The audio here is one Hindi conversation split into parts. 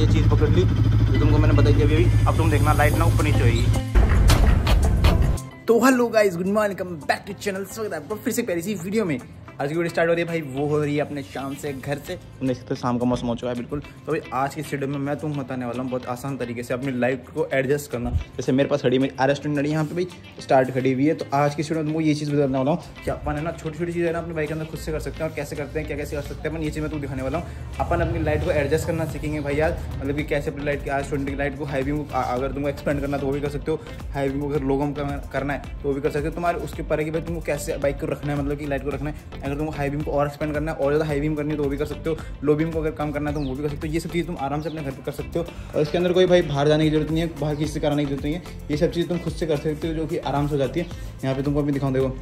ये चीज़ पकड़ ली, जो तुमको मैंने बताई थी अभी अब तुम देखना लाइट ना ऊपर नीचे होगी तो hello guys good morning come back to channel स्वागत है आपको फिर से पहली सी वीडियो में। आज की वीडियो स्टार्ट हो रही है भाई, वो हो रही है अपने शाम से, घर से। देख सकते शाम का मौसम हो चुका है, बिल्कुल। तो भाई, आज की शेड्यूल में मैं तुम बताने वाला हूँ, बहुत आसान तरीके से अपनी लाइफ को एडजस्ट करना। जैसे मेरे पास खड़ी मेरी आर एस घड़ी यहाँ पे भाई स्टार्ट खड़ी हुई है तो आज की शेड्यूल में तुमको ये चीज़ बताने वाला हूँ कि अपन है ना छोटी छोटी चीज़ें ना, अपने बाइक के अंदर खुद से कर सकते हैं और कैसे करते हैं क्या कैसे कर सकते हैं, अपन ये चीज़ मैं तुम दिखाने वाला हूँ। अपन अपनी लाइट को एडजस्ट करना सीखेंगे भाई यार मतलब कि कैसे अपनी लाइट की आज ट्वेंटी लाइट को हाई बीम अगर तुमको एक्सपेंड करना तो वो भी कर सकते हो। हाई बीम अगर लोगों करना है तो वो भी कर सकते हो। तुम्हारे, उसके ऊपर है कि भाई तुमको कैसे बाइक को रखना है मतलब कि लाइट को रखना है अगर तुमको हाई बीम को और एक्सपेंड करना है, और ज़्यादा हाई बीम करनी है तो वो भी कर सकते हो। लो बीम को अगर कम करना है तो वो भी कर सकते हो। ये सब चीज़ तुम आराम से अपने घर पर कर सकते हो। और इसके अंदर कोई भाई बाहर जाने की ज़रूरत नहीं है, बाहर किसी से कराने की ज़रूरत नहीं है। ये सब चीज़ तुम खुद से कर सकते हो, जो कि आराम से हो जाती है। यहाँ पे तुमको अभी दिखाऊँ, देखो।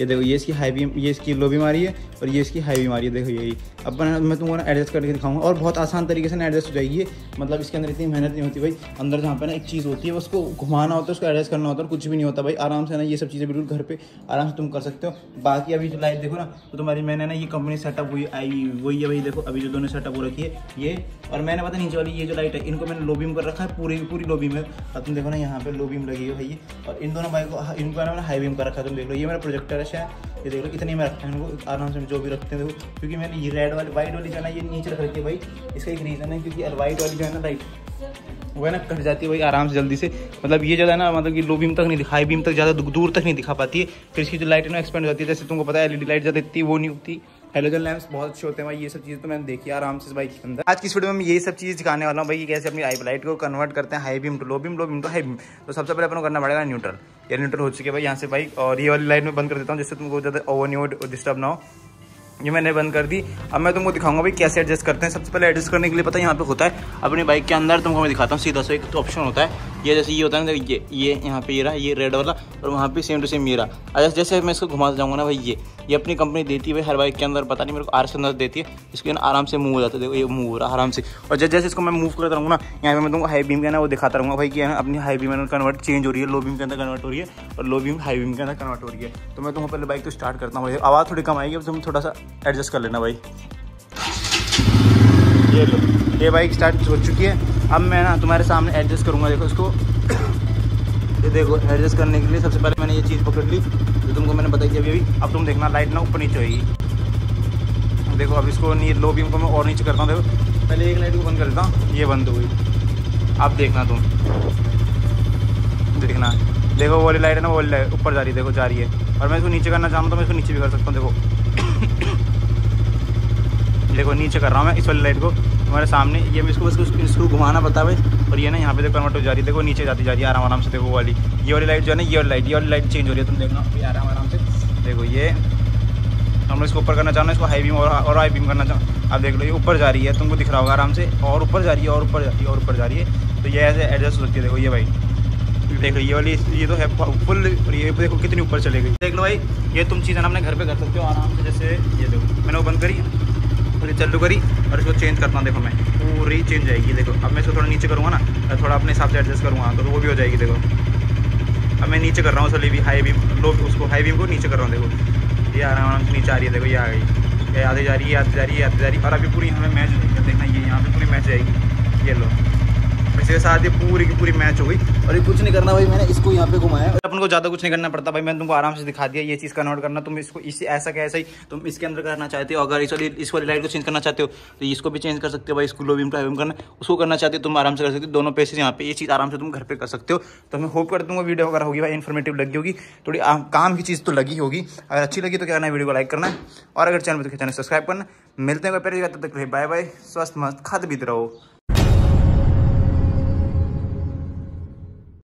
ये देखो, ये इसकी हाई बीम ये इसकी लो बीम आ रही है। और ये इसकी हाई बीमारी है, देखो यही। अब मैं तुमको ना एडजस्ट करके दिखाऊँगा और बहुत आसान तरीके से ना एडजस्ट हो जाएगी मतलब इसके अंदर इतनी मेहनत नहीं होती भाई। अंदर जहाँ पे ना एक चीज़ होती है, उसको घुमाना होता है, उसको एडजस्ट करना होता है कुछ भी नहीं होता भाई। आराम से ना ये सब चीज़ें बिल्कुल घर पर आराम से तुम कर सकते हो। बाकी अभी जो लाइट देखो ना तो तुम्हारी मैंने ना ये कंपनी सेटअप हुई आई, वही है भाई। देखो, अभी जो दोनों सेटअप हो रखी है, ये और मैंने पता नीचे वाली ये जो लाइट है, इनको मैंने लो बीम कर रखा है, पूरी पूरी लो बीम है। अब तुम देखो ना, यहाँ पे लो बीम लगी है भाई और इन दोनों बाइक को, इनको मैंने हाई बीम कर रखा है, तुम देख लो। ये मेरा प्रोजेक्टर है ये देख लो, इतनी में रखा है इनको, आराम से जो भी रखते हैं क्योंकि मैंने ये रेड वाली वाइट वाली जो है ना, ये नीचे रख रखी है भाई। इसका एक रीज़न है, क्योंकि वाइट वाली जो है ना लाइट वो है ना, कट जाती है भाई आराम से जल्दी से। मतलब ये ज़्यादा ना मतलब कि लो बीम तक नहीं दिखा हाई बीम तक ज़्यादा दूर तक नहीं दिखा पाती है। फिर इसकी जो लाइट है ना एक्सपेंड हो जाती है। जैसे तुमको पता है एलईडी लाइट ज़्यादा इतनी वो नहीं होती। हेलोजन लैंप्स बहुत अच्छे होते हैं भाई, ये सब चीज़ तो मैंने देखी आराम से बाइक के अंदर। आज की वीडियो में यही सब चीज़ दिखाने वाला हूँ भाई कैसे अपनी आई लाइट को कन्वर्ट करते हैं high beam to low beam low beam to high beam तो सबसे पहले अपन करना पड़ेगा न्यूट्रल ये न्यूट्रल हो चुके भाई, यहाँ से बाइक और ये वाली लाइट में बंद कर देता हूँ, जिससे तुमको ज़्यादा ओवर न्यू डिस्टर्ब ना हो। ये मैंने बंद कर दी। अब मैं तुमको दिखाऊँगा भाई कैसे एडजस्ट करते हैं। सबसे पहले एडजस्ट करने के लिए पता है, यहाँ पे होता है, अपनी बाइक के अंदर तुमको मैं दिखाता हूँ, सीधा सा एक तो ऑप्शन होता है। ये जैसे ये होता है ना, ये ये यहाँ पे ये रहा, ये रेड वाला, और वहाँ पे सेम टू सेम ये रहा। जैसे जैसे मैं इसको घुमा जाऊँगा ना भाई, ये ये अपनी कंपनी देती है भाई, हर बाइक के अंदर, पता नहीं मेरे को आर से अंदर देती है, इसके ना आराम से मूव हो जाता है, देखो, ये मूव हो रहा है आराम से। और जैसे जैसे इसको मैं मूव करता रहूँगा ना, यहाँ पे मैं तुमको हाई बीम का ना वो दिखाता रहूँगा भाई कि अपनी हाई बीम कन्वर्ट चेंज हो रही है लो बीम के अंदर कन्वर्ट हो रही है, और लो बीम हाई बीम के अंदर कन्वर्ट हो रही है। तो मैं तुमको पहले बाइक को स्टार्ट करता हूँ आवाज़ थोड़ी कम आएगी, अब तुम थोड़ा सा एडजस्ट कर लेना भाई। ये लो। ये बाइक स्टार्ट हो चुकी है। अब मैं ना तुम्हारे सामने एडजस्ट करूँगा, देखो इसको। ये देखो एडजस्ट करने के लिए सबसे पहले मैंने ये चीज़ पकड़ ली, जो तुमको मैंने बताई थी अभी अभी। अब तुम देखना लाइट ना ऊपर नीचे होगी देखो, अब इसको नी लो बीम को मैं और नीचे करता हूँ, देखो। पहले एक लाइट को बंद कर देता हूँ, ये बंद हो गई। अब देखना तुम। देखना। देखो वाली लाइट है ना वाली लाइट ऊपर जा रही है, देखो, जा रही है। और मैं इसको नीचे करना चाहूँ तो मैं इसको नीचे भी कर सकता हूँ, देखो। देखो, नीचे कर रहा हूँ मैं इस वाली लाइट को। तुम्हारे सामने, ये मैं इसको बस इसको घुमाना पड़ता है और ये ना यहाँ पे देखो कन्वर्ट हो जा रही है, देखो नीचे जाती जा रही है, आराम आराम से देखो वाली। ये वाली लाइट जो है ना, ये वाली लाइट ये वाली लाइट चेंज हो रही है, तुम देखना। आराम आराम से। देखो ये। हम लोग इसको ऊपर करना चाहना इसको हाई बीम और और हाई बीम करना चाहूँ अब देख लो, ये ऊपर जा रही है, तुमको दिख रहा होगा आराम से। और ऊपर जा रही है, और ऊपर जा रही है और ऊपर जा रही है। तो ये ऐसे एडजस्ट हो सकती है, देखो ये भाई। देख लो, ये वाली ये तो है फुल ये देखो कितनी ऊपर चले गई। देख लो भाई, ये तुम चीज़ है ना अपने घर पे कर सकते हो, आराम से। जैसे ये देखो, मैंने वो बंद करी पूरी चालू करी और इसको चेंज करता हूँ, देखो मैं। पूरी चेंज जाएगी देखो। अब मैं इसको थोड़ा नीचे करूँगा ना थोड़ा अपने हिसाब से एडजस्ट करूँगा तो वो भी हो जाएगी, देखो। अब मैं नीचे कर रहा हूँ सली भी हाई बीम लो उसको हाई बीम को नीचे कर रहा हूँ, देखो। ये आराम से नीचे आ रही है, देखो, ये आ गई। ये आधी जा रही है आधी जा रही है आधी जा रही है, और अभी पूरी हमें मैच देखना, ये यहाँ पर पूरी मैच जाएगी। ये लो। इसके साथ ये पूरी की पूरी मैच हो गई। और ये कुछ नहीं करना भाई मैंने इसको यहाँ पे घुमाया। अपन को ज़्यादा कुछ नहीं करना पड़ता भाई मैंने तुमको आराम से दिखा दिया ये चीज़ कन्वर्ट करना तुम इसको इसी ऐसा क्या ऐसा ही तुम इसके अंदर करना चाहते हो अगर इस वाली इस वाली लाइट को चेंज करना चाहते हो तो इसको भी चेंज कर सकते हो भाई इसको लो बीम प्राइम करना उसको करना चाहते हो तुम आराम से कर सकते हो दोनों पेसेज यहाँ पे ये चीज़ आराम से तुम घर पर कर सकते हो। तो मैं होप करता हूँ वीडियो अगर होगी भाई इन्फॉर्मेटिव लगी होगी थोड़ी काम की चीज़ तो लगी होगी अगर अच्छी लगी तो क्या करना है वीडियो को लाइक करना है और अगर चैनल पर तो चैनल सब्सक्राइब करना मिलते हैं पहले तब तक बाय बाय स्वस्थ मस्त खाद भी रहो।